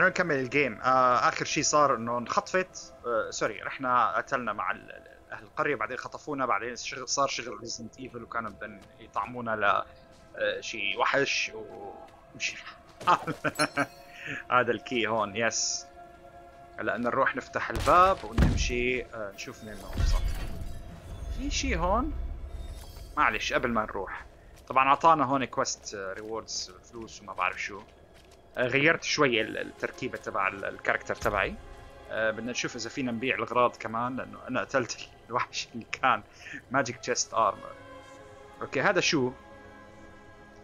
خلينا نكمل ال game. آه آخر شيء صار إنه انخطفت. آه sorry رحنا قتلنا مع أهل القرية بعدين خطفونا بعدين شغل صار شغل Resident Evil وكانوا بدهم يطعمونا ل آه، شيء وحش ومشي. هذا ال key هون yes هلا بدنا نروح نفتح الباب ونمشي آه، نشوف مين نوصل في شيء هون؟ معلش قبل ما نروح. طبعا أعطانا هون quest rewards فلوس وما بعرف شو. آه، غيرت شوي ال- التركيبة تبع ال- ال character تبعي. آه، بدنا نشوف إذا فينا نبيع الاغراض كمان لأنه أنا قتلت الوحش اللي كان magic chest armor okay هذا شو؟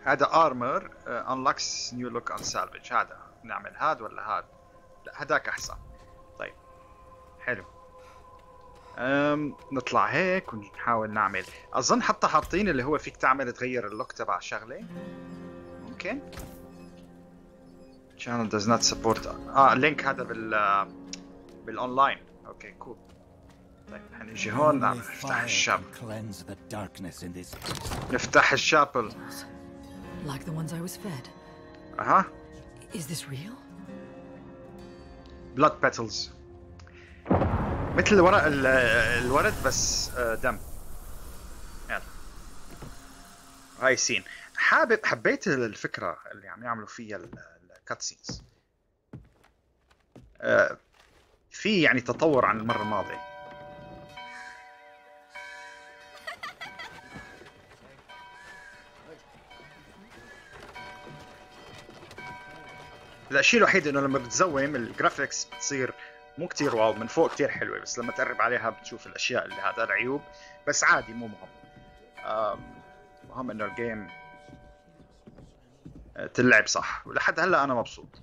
هذا armor unlocks new look on salvage هذا نعمل هذا ولا هذا لا هذاك أحسن. طيب حلو. أم نطلع هيك ونحاول نعمل. أظن حتى حاطين اللي هو فيك تعمل تغير ال look تبع شغلة. ممكن؟ Channel does not support آه اللينك هذا بال بالاونلاين أوكي كول طيب حنيجي هون نعمل Only نفتح fire الشاب. can cleanse the darkness in this place. نفتح الشابل. Like the ones I was fed. أها. Is this real? بلاد بيتلز مثل ورق ال- الورد بس آه، دم. يلا. هاي scene حابب حبيت الفكرة اللي عم يعملوا فيها ال cutscenes في يعني تطور عن المرة الماضية. الشيء الوحيد إنه لما بت zoom ال graphics بتصير مو كتير wow من فوق كتير حلوة بس لما تقرب عليها بتشوف الأشياء اللي هذا العيوب بس عادي مو مهم. آم، مهم إنه الجيم آه، تلعب صح ولحد هلا أنا مبسوط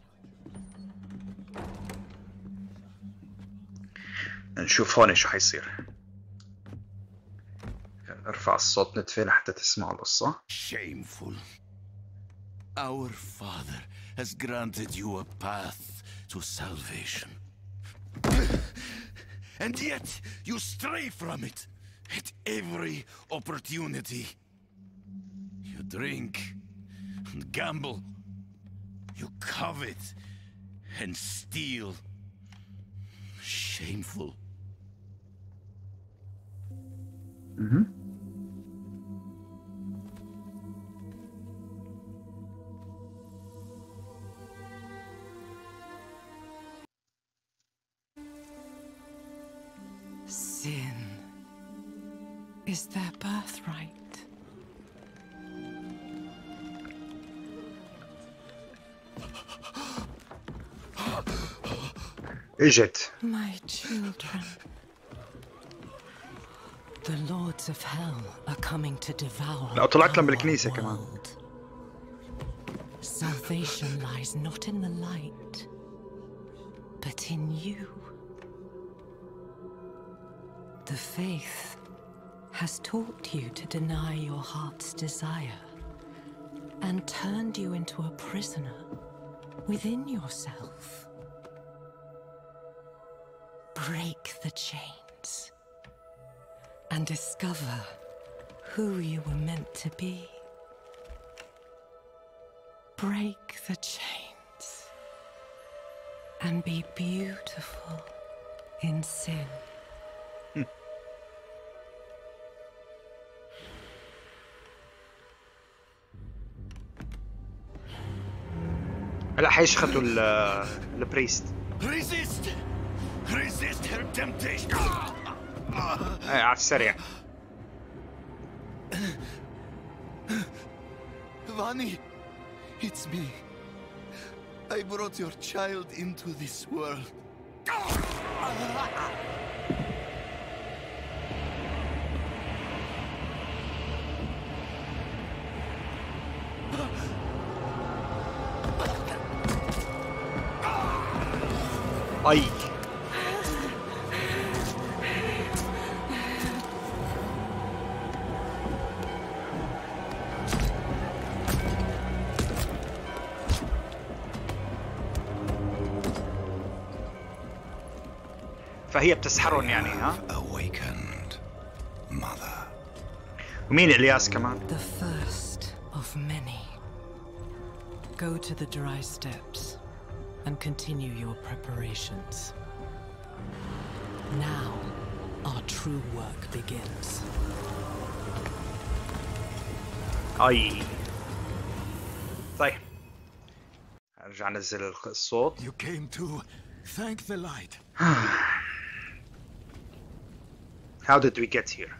نشوف هون شو حيصير ارفع الصوت نتفه لحتى تسمعوا القصة Shameful. Our Father has granted you a path to salvation. And yet you stray from it at every opportunity. You drink and gamble. You covet and steal. Shameful. Mm-hmm. Sin is their birthright. اجت My children. The lords of hell are coming to devour. لا طلعت لهم our بالكنيسة كمان. world. Salvation lies not in the light, but in you. The faith has taught you to deny your heart's desire and turned you into a prisoner within yourself. Break the chains and discover who you were meant to be. Break the chains and be beautiful in sin. هلا حيشخطوا ال- البريست Resist! Resist her temptation. Hey, I said it. Vani, it's me. I brought your child into this world. Ay. فهي بتسحرهم يعني ها Awakened, mother. ومين الياس كمان The first of many. Go to the dry steps. and continue your preparations. Now, our true work begins. اي طيب ارجع انزل الخ- الصوت You came to thank the light. How did we get here?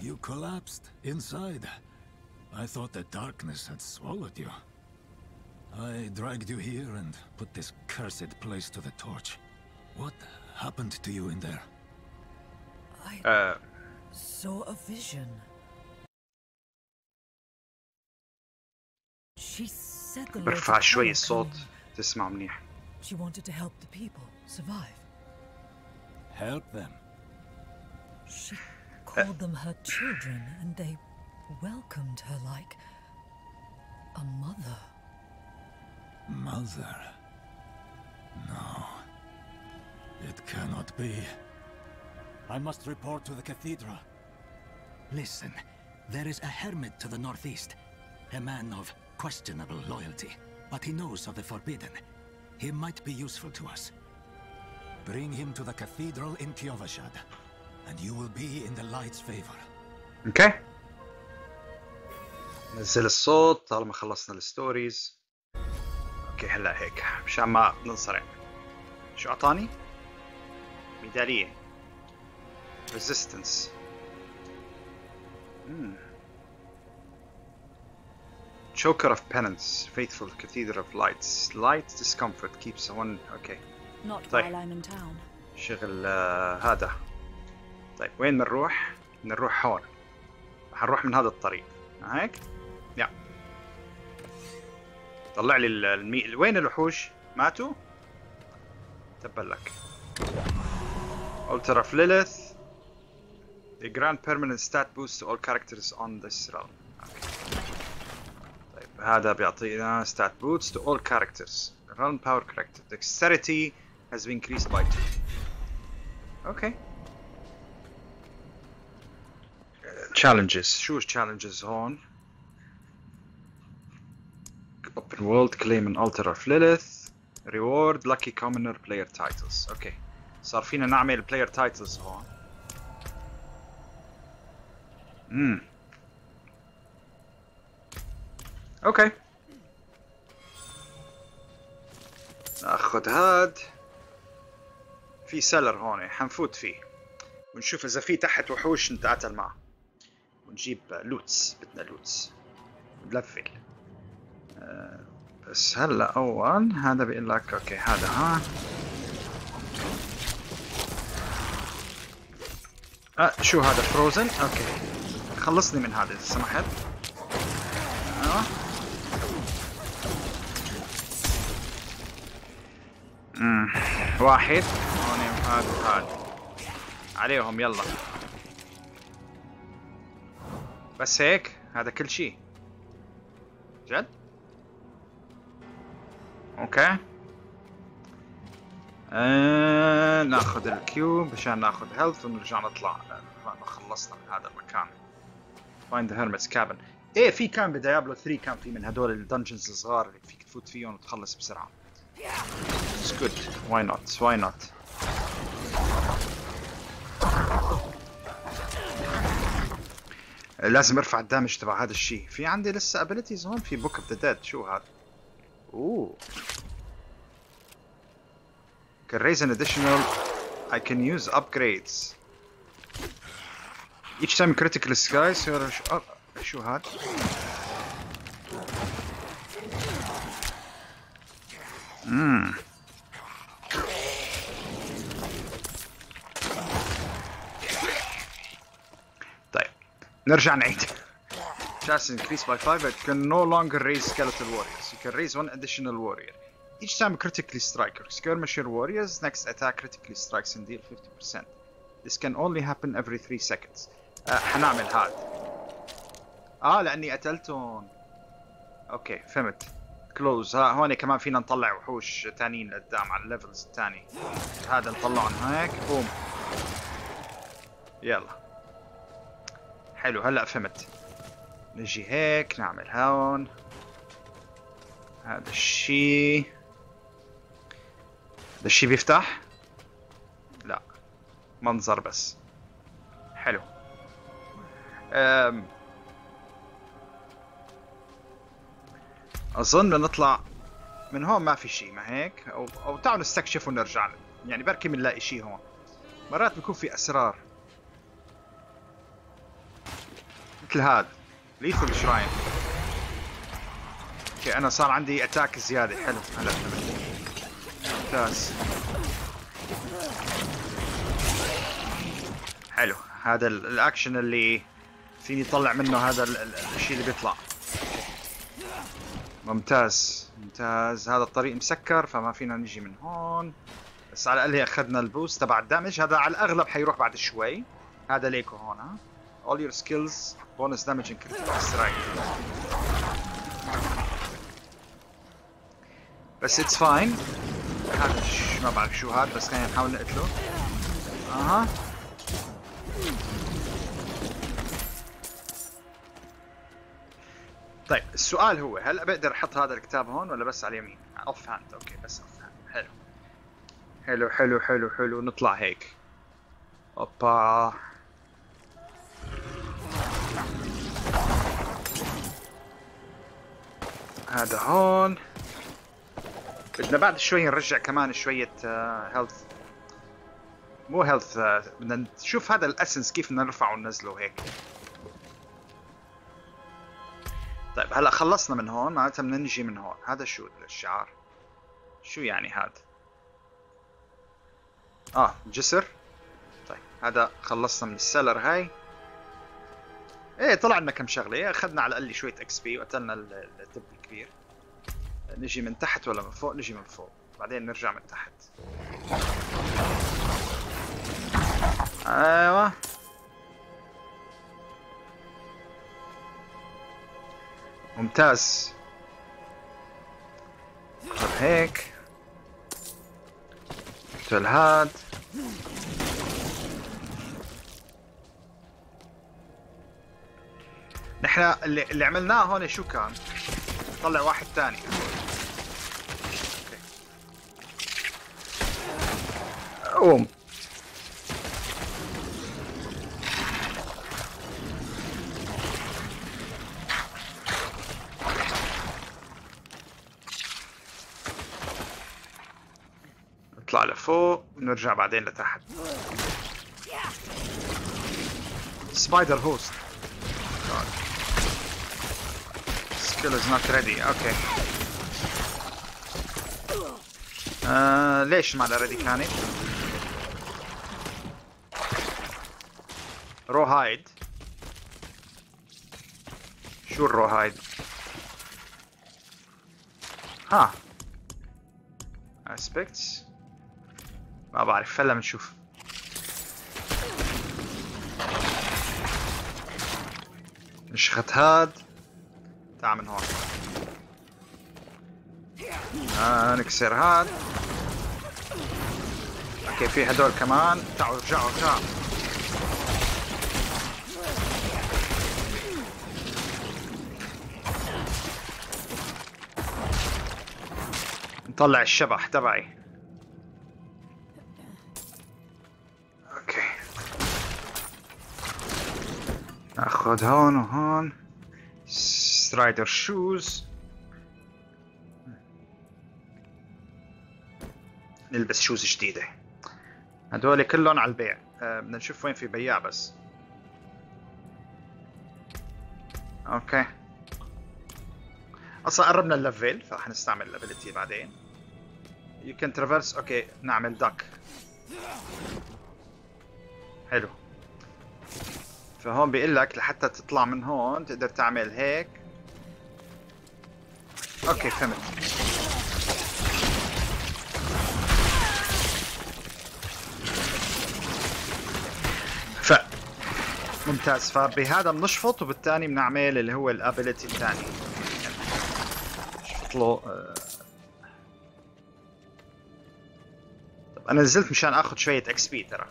You collapsed inside. I thought the darkness had swallowed you. I dragged you here and put this cursed place to the torch. What happened to you in there? I Uh, saw a vision. She said the Lords برفع of شوي Hell الصوت came. تسمع منيح She wanted to help the people survive. Help them. She called them her children, and they welcomed her like a mother. Mother. No. It cannot be. I must report to the cathedral. Listen, there is a hermit to the northeast. A man of questionable loyalty, but he knows of the forbidden. He might be useful to us. Bring him to the cathedral in Kiovashad, and you will be in the light's favor. أوكي نزل الصوت طالما خلصنا الستوريز أوكي هلا هيك مشان ما ننصرع شو اعطاني؟ ميدالية ريزيستنس Choker of Penance, Faithful Cathedral of Lights. Light discomfort keeps one. Okay. Not طيب. while I'm in town. شغل آه، هذا طيب وين بنروح؟ بنروح هون حنروح من هذا الطريق هيك؟ يا طلع لي ال- المي... وين الوحوش؟ ماتوا؟ تبا لك of Lilith A grand permanent stat boost to all characters on this realm أوكي. طيب هذا بيعطينا stat boost to all characters realm power character dexterity has been increased by 2 أوكي challenges شو challenges هون open world claim an altar of Lilith reward lucky commoner player titles أوكي صار فينا نعمل player titles هون امم أوكي ناخذ هاد في cellar هون حنفوت فيه ونشوف اذا في تحت وحوش نتقاتل معه ونجيب loots بدنا loots. ن level آه، بس هلا أول هذا بيقول لك أوكي هذا ها. آه شو هذا؟ frozen أوكي. خلصني من هذا إذا سمحت. امم واحد. هون هذا. وهذا عليهم يلا. بس هيك هذا كل شيء جد؟ أوكي. آه ناخذ ال cube عشان ناخذ health ونرجع نطلع. لأنه خلصنا من هذا المكان. find the hermit's cabin إيه في كان بديابلو 3 كان في من هدول ال dungeons الصغار اللي فيك تفوت فيهم وتخلص بسرعة. It's good. Why not? Why not? لازم ارفع ال damage تبع هذا الشيء. في عندي لسه abilities هون في book of the dead شو هذا؟ أوه. Can raise an additional I can use upgrades. Each time critical strikes you're شو, هذا؟ امم نرجع نعيد Chance increased by 5 it can no longer raise skeletal warriors. You can raise one additional warrior. Each time critically strike your skirmisher warriors, next attack critically strikes and deal 50%. This can only happen every 3 seconds. آه حنعمل هذا. آه لاني قتلتهم. أوكي فهمت. close ها هون كمان فينا نطلع وحوش تانيين قدام على ال levels الثاني. هذا نطلعهم هيك بوم. يلا. حلو هلا فهمت. نجي هيك نعمل هون. هذا الشيء هذا الشي بيفتح؟ لا منظر بس. حلو. أم. أظن نطلع من هون ما في شيء ما هيك؟ أو أو تعالوا نستكشف ونرجع. يعني بركي بنلاقي شيء هون. مرات بيكون في أسرار. مثل هذا. lethal shrine أوكي أنا صار عندي attack زيادة. حلو. هلا. ممتاز. حلو. هذا الأكشن اللي فيني اطلع منه هذا الشيء اللي بيطلع. ممتاز. ممتاز. هذا الطريق مسكر فما فينا نجي من هون. بس على الأقل أخذنا ال boost تبع ال damage هذا على الأغلب حيروح بعد شوي. هذا ليكو هون ها. All your skills bonus damage and critical strike. بس it's fine هذا ما بعرف شو هذا بس خلينا نحاول نقتله أها طيب السؤال هو هل بقدر أحط هذا الكتاب هون ولا بس على اليمين؟ off hand أوكي بس off hand حلو. حلو حلو حلو حلو. نطلع هيك. أوبا. هذا هون. بدنا بعد شوي نرجع كمان شوية health آه، مو health آه، بدنا نشوف هذا ال essence كيف بدنا نرفعه وننزله هيك طيب هلأ خلصنا من هون معناتها بدنا نجي من هون. هذا شو الشعار؟ شو يعني هذا؟ آه جسر. طيب هذا خلصنا من ال cellar هاي. إيه طلع لنا كم شغلة. أخذنا على الأقل شوية إكس بي وقتلنا الدب الكبير نجي من تحت ولا من فوق؟ نجي من فوق. بعدين نرجع من تحت. أيوه. ممتاز. طب هيك. اقتل هاد. نحن اللي, اللي عملناه هون شو كان؟ طلع واحد ثاني قوم نطلع لفوق ونرجع بعدين لتحت. spider host skill is not ready أوكي آه ليش ما ready كانت؟ rawhide شو ال rawhide ها. aspects ما بعرف هلا بنشوف نشخت هاد. من هون. آه نكسر هاد. أوكي في هدول كمان. تعالوا رجعوا رجعوا. نطلع الشبح تبعي. أوكي. ناخذ هون وهون. strider shoes نلبس shoes جديدة. هدول كلهم على البيع. أه بدنا نشوف وين في بياع بس. أوكي. أصلا قربنا ال level فراح نستعمل ال ability بعدين. You can traverse. okay نعمل duck حلو. فهون بيقول لك لحتى تطلع من هون تقدر تعمل هيك. okay فهمت ف ممتاز. فبهذا بنشفط وبالتالي بنعمل اللي هو ال ability الثاني. نشفط له آه، أنا نزلت مشان آخذ شوية XP ترى.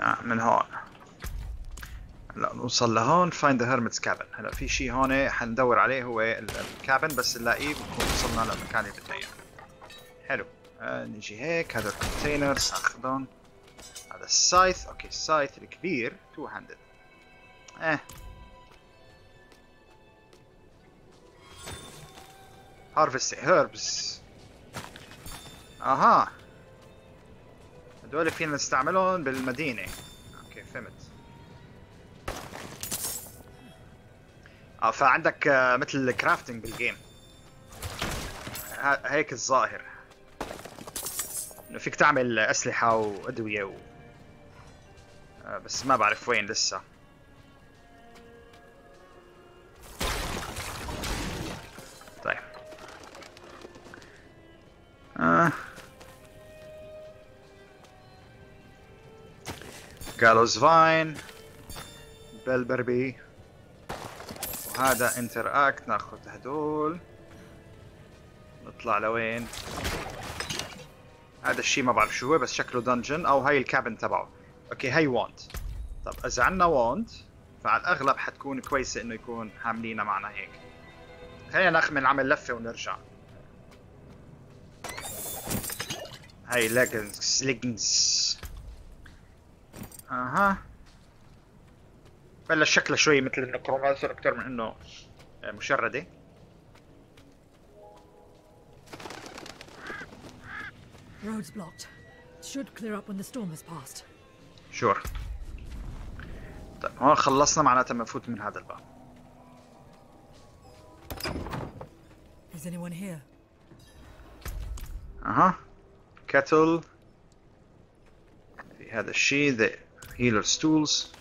آه من هون. لا نوصل لهون find the hermit's cabin هلا في شيء هون حندور عليه هو ال- ال cabin بس نلاقيه بنكون وصلنا للمكان اللي بدنا إياه. حلو. آه نيجي هيك هذا ال containers ناخذهم. هذا ال scythe okay ال scythe الكبير two handed آه. harvest herbs أها. هدول فينا نستعملهم بالمدينة. okay فهمت. فعندك آه، مثل crafting بال game هيك الظاهر. إنه فيك تعمل أسلحة وأدوية و... آه، بس ما بعرف وين لسه. طيب. آه. جالوز فاين بلبربي وهذا interact ناخذ هدول. نطلع لوين؟ هذا الشيء ما بعرف شو هو بس شكله dungeon أو هاي ال cabin تبعه. okay هاي wand طب إذا عندنا wand فعلى الأغلب حتكون كويسة إنه يكون حاملينها معنا هيك. خلينا ناخذ نعمل لفة ونرجع. هاي legends legends أها. بلش شكله شوي مثل النكرومانسر أكثر من إنه مشردة Road's blocked. Should clear up when the storm has passed. شور طيب هون خلصنا معناتها بنفوت من هذا الباب Is anyone here? أها كاتل في هذا الشيء ذا هيلر ستولز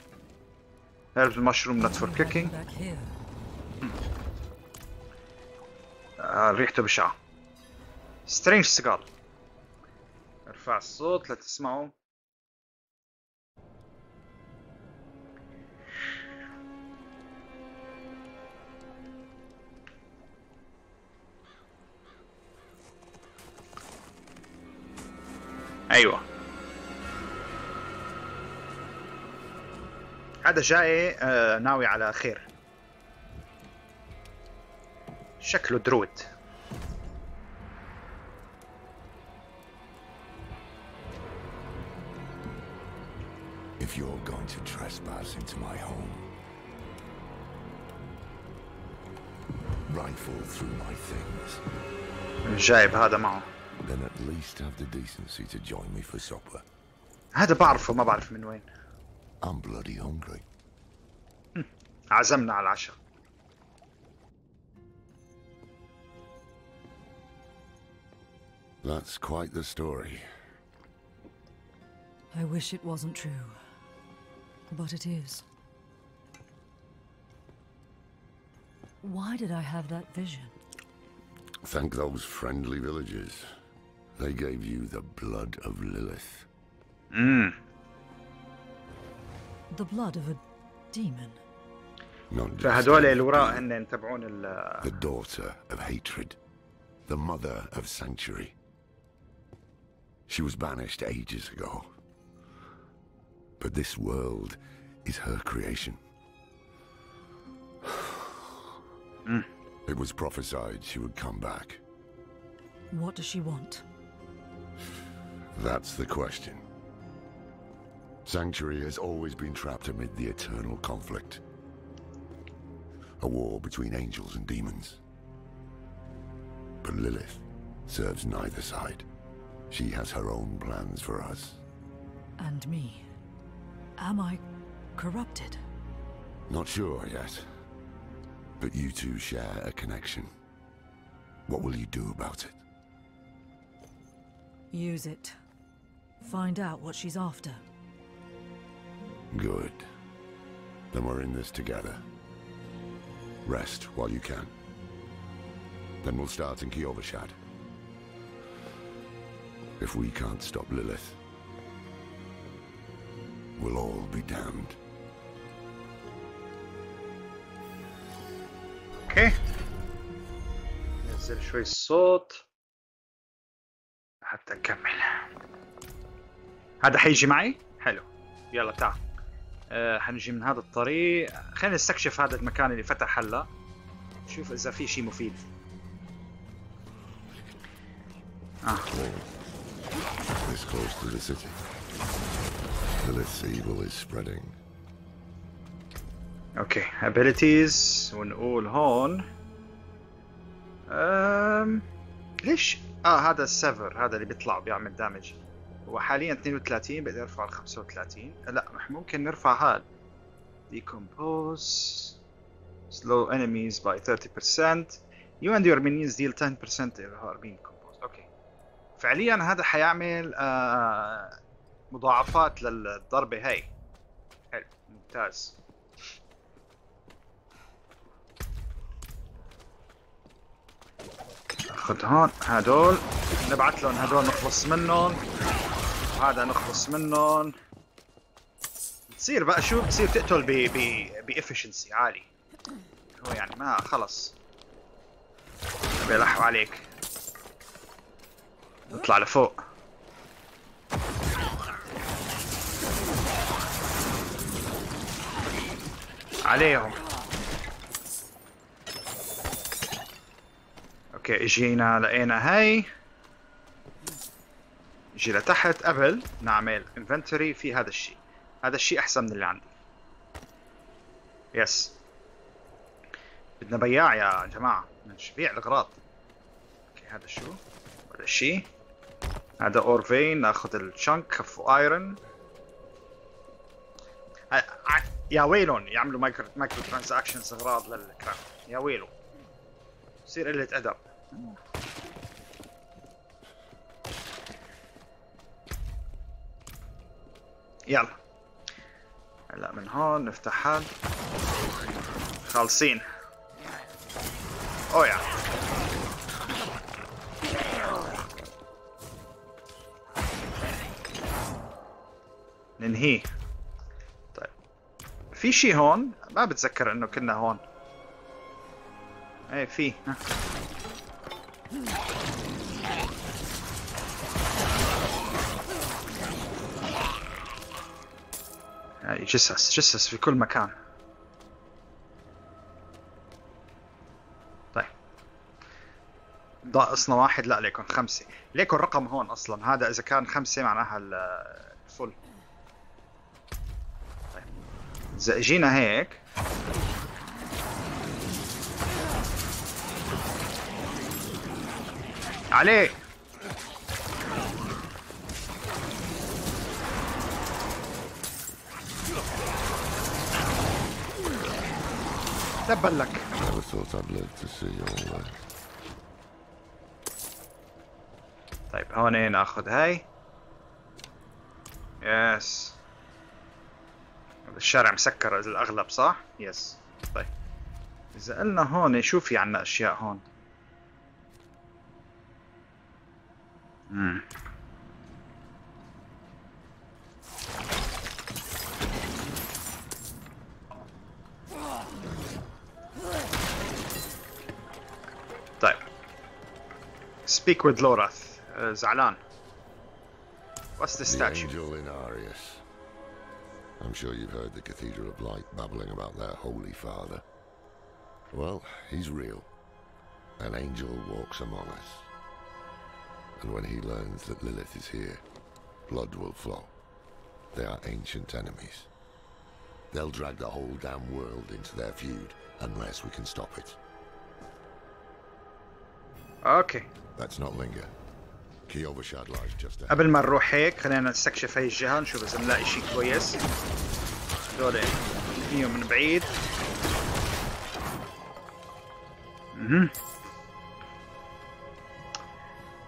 mushroom for cooking. Back here. آه ريحته بشعة سترينج سيجار أرفع الصوت لتسمعوا أيوه. هذا جاي آه ناوي على خير شكله درود If you're going to trespass into my home, rifle through my things, جايب هذا معه then at least have the decency to join me for supper. هذا بعرفه ما بعرف من وين I'm bloody hungry. عزمنا على العشاء That's quite the story. I wish it wasn't true. But it is. Why did I have that vision? Thank those friendly villagers. They gave you the blood of Lilith. امم The blood of a demon. Not just فهدول any الوراء demon, هن تبعون ال the daughter of hatred, the mother of sanctuary. She was banished ages ago. But this world is her creation. It was prophesied she would come back. What does she want? That's the question. Sanctuary has always been trapped amid the eternal conflict. A war between angels and demons. But Lilith serves neither side. She has her own plans for us. And me. Am I corrupted? Not sure yet. But you two share a connection. What will you do about it? Use it. Find out what she's after. Good. Then we're in this together. Rest while you can. Then we'll start in Kiovashad. If we can't stop Lilith, we'll all be damned. اوكي نزل شوي الصوت حتى نكمل هذا حيجي معي حلو يلا تعال آه حنجي من هذا الطريق. خلينا نستكشف هذا المكان اللي فتح هلا. شوف إذا في شيء مفيد. آه. This close to the city. Lilith's evil is spreading. okay abilities ونقول هون أم... ليش آه هذا ال sever هذا اللي بيطلع بيعمل damage هو حاليا 32 بقدر ارفعه ل 35 لا ممكن نرفع هذا. Decompose. Slow enemies by 30% you and your minions deal 10% if are being decomposed. okay فعليا هذا حيعمل آه مضاعفات للضربة هاي حلو ممتاز. ناخذ هون هدول. نبعث لهم هدول نخلص منهم. وهذا نخلص منهم. بتصير بقى شو؟ بتصير تقتل ب ب ب efficiency عالي. هو يعني ما خلص. بيلحوا عليك. نطلع لفوق. عليهم. okay إجينا لقينا هاي. نجي لتحت قبل نعمل inventory في هذا الشيء. هذا الشيء أحسن من اللي عندي. يس بدنا بياع يا جماعة. بدنا نبيع الأغراض. أوكي هذا شو؟ هذا شيء. هذا أورفين. ناخذ الشنك خفوا ايرون يا ويلهم يعملوا مايكرو مايكرو ترانزاكشنز أغراض للكرافت يا ويلو. يصير قلة أدب. يلا. هلا من هون نفتح هاد خالصين. أويا. ننهيه طيب. في شي هون؟ ما بتذكر إنه كنا هون. إيه في. ها. جثث جثث في كل مكان. طيب. ناقصنا واحد لا ليكن خمسة. ليكن رقم هون أصلا. هذا إذا كان خمسة معناها ال- الفل. طيب. إذا اجينا هيك. عليه تبا لك. طيب هون إيه ناخذ هاي يس الشارع مسكر الأغلب صح؟ يس طيب إذا قلنا هون شو في عنا أشياء هون؟ امم Speak with Lorath. Uh, Zalan. What's the, the statue? Angel in Arius. I'm sure you've heard the Cathedral of Light babbling about their Holy Father. Well, he's real. An angel walks among us. And when he learns that Lilith is here, blood will flow. They are ancient enemies. They'll drag the whole damn world into their feud unless we can stop it. okay. قبل ما نروح هيك خلينا نستكشف هاي الجهة نشوف إذا نلاقي شيء كويس. هذول فيهم من بعيد.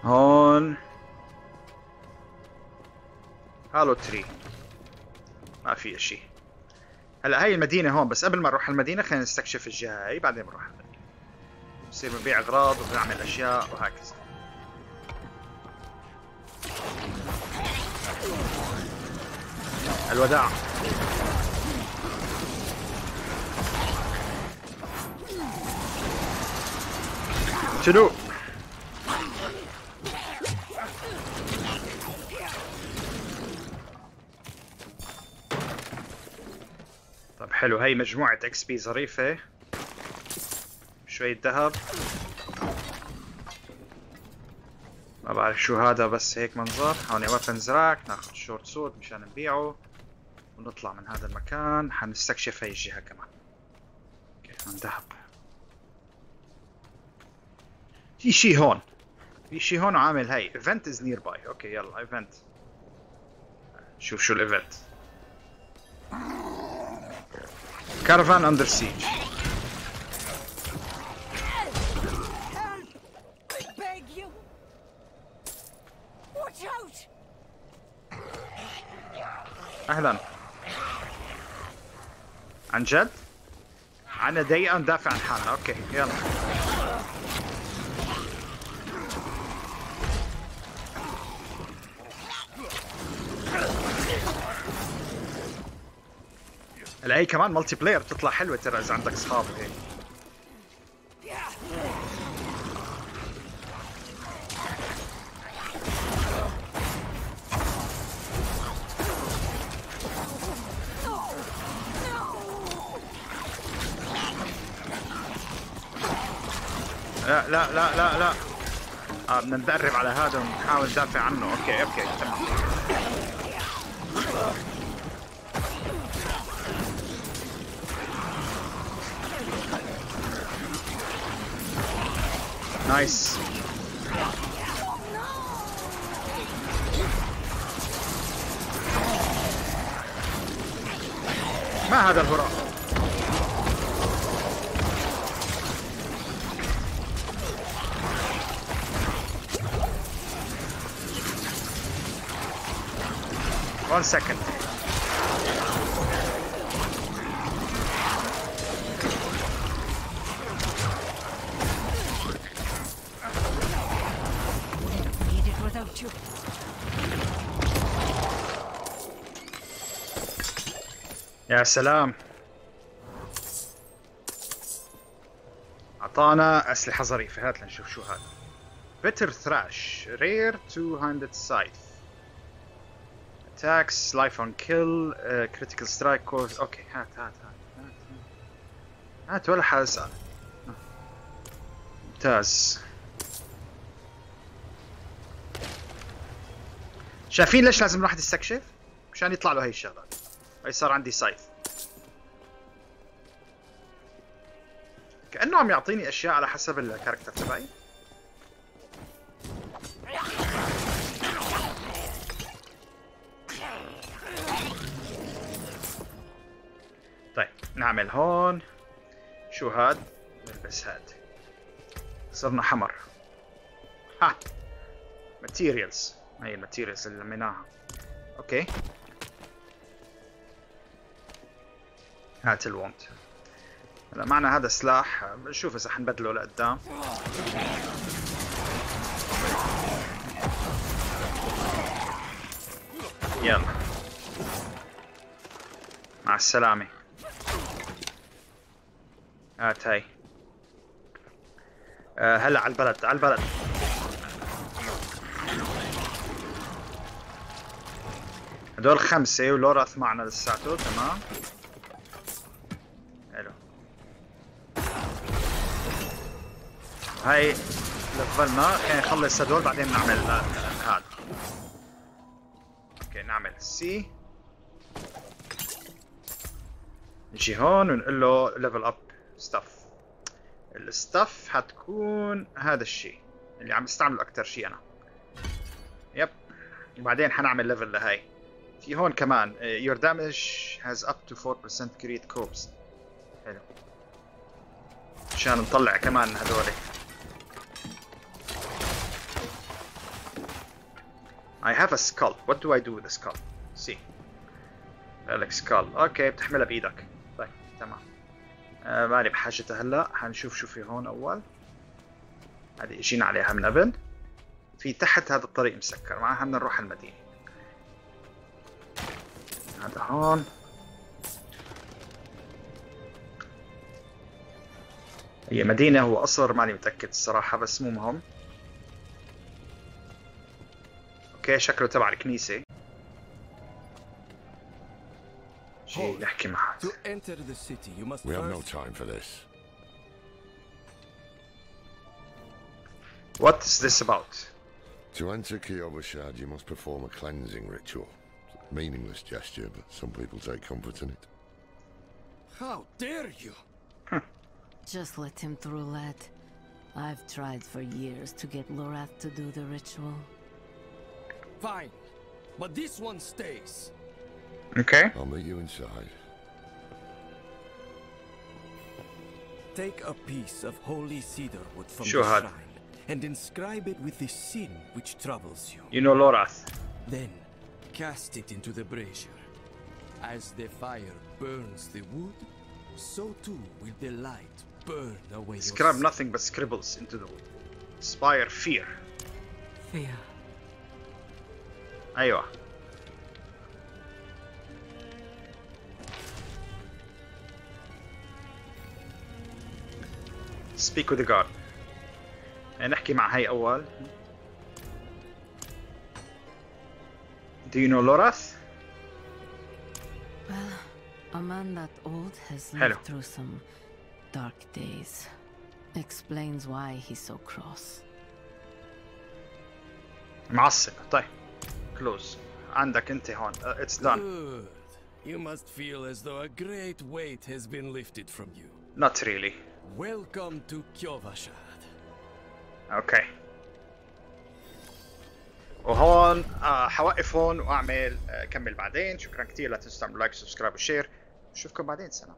هون. hollow tree. ما في شيء هلا هاي المدينة هون بس قبل ما نروح المدينة خلينا نستكشف الجهة هاي بعدين بنروح. بصير بنبيع اغراض وبنعمل اشياء وهكذا. الوداع. شنو؟ حلو هي مجموعة XP ظريفة. شوية ذهب. ما بعرف شو هذا بس هيك منظر. هون weapons rack ناخذ short sword مشان نبيعه. ونطلع من هذا المكان. حنستكشف هاي الجهة كمان. okay هون ذهب. في شي هون. في شي هون عامل هاي. event is nearby okay يلا event شوف شو ال event caravan under siege I beg you. Watch out! أهلا. عن جد؟ عنا دقيقة ندافع عن حالنا okay يلا. هي كمان multiplayer بتطلع حلوة ترى إذا عندك أصحاب هيك لا لا لا لا لا. آه بدنا ندرب على هذا ونحاول ندافع عنه. okay okay تمام. نايس ما هذا الهراء؟ One second. يا سلام. أعطانا أسلحة ظريفة. هات لنشوف شو هذا. Bitter Thrash rare two handed scythe attacks life on kill critical strike corpse okay هات هات هات هات هات ولا حاسال ممتاز شايفين ليش لازم الواحد يستكشف؟ مشان يطلع له هاي الشغلات هاي صار عندي سايث كأنه عم يعطيني أشياء على حسب الكاركتر تبعي نعمل هون. شو هاد؟ نلبس هاد. صرنا حمر. ها. materials هي ال materials اللي لميناها. okay. هات ال wand هلا معنا هذا سلاح. بنشوف إذا حنبدله لقدام. يلا. مع السلامة. هات هاي آه هلا على البلد على البلد. هدول خمسة ولوراث معنا لساته تمام. حلو. هاي لفلنا خلينا نخلص هدول بعدين نعمل آه، هذا okay نعمل سي نجي هون ونقول له level up staff ال staff حتكون هذا الشيء اللي عم بستعمله أكثر شيء أنا yep وبعدين حنعمل level لهي في هون كمان your damage has up to 4% create corpse حلو عشان نطلع كمان هذول I have a skull. What do I do with the skull? See. لك skull. أوكي بتحملها بإيدك. طيب تمام. آه مالي بحاجتها هلا، حنشوف شو في هون أول. هذه اجينا عليها من قبل. في تحت هذا الطريق مسكر، معها بدنا نروح المدينة. هذا هون. هي مدينة هو قصر ماني متأكد الصراحة بس مو مهم. أوكي شكله تبع الكنيسة Hold. We have no time for this. What is this about? To enter Kyobushad, you must perform a cleansing ritual. A meaningless gesture, but some people take comfort in it. How dare you! Just let him through, lad. I've tried for years to get Lorath to do the ritual. Fine, but this one stays. Okay. I'll meet you inside. Take a piece of holy cedar wood from sure, the shrine and inscribe it with the sin which troubles you. You know Loras. Then cast it into the brazier. As the fire burns the wood, so too will the light burn away. Scribe nothing but scribbles into the wood. Inspire fear. Fear. Aywa. Speak with the guard. نحكي مع هاي أول. Do you know Lorath? Well, a man that old has lived Hello. through some dark days. Explains why he's so cross. معصب. طيب. Close. عندك أنت هون. Uh, it's done. Good. You must feel as though a great weight has been lifted from you. Not really. Welcome to Kyovashad. أوكي وهون آه حوقف هون وأعمل آه كمل بعدين. شكرا كثير لا تنسوا تعملوا like subscribe و share نشوفكم بعدين. سلام.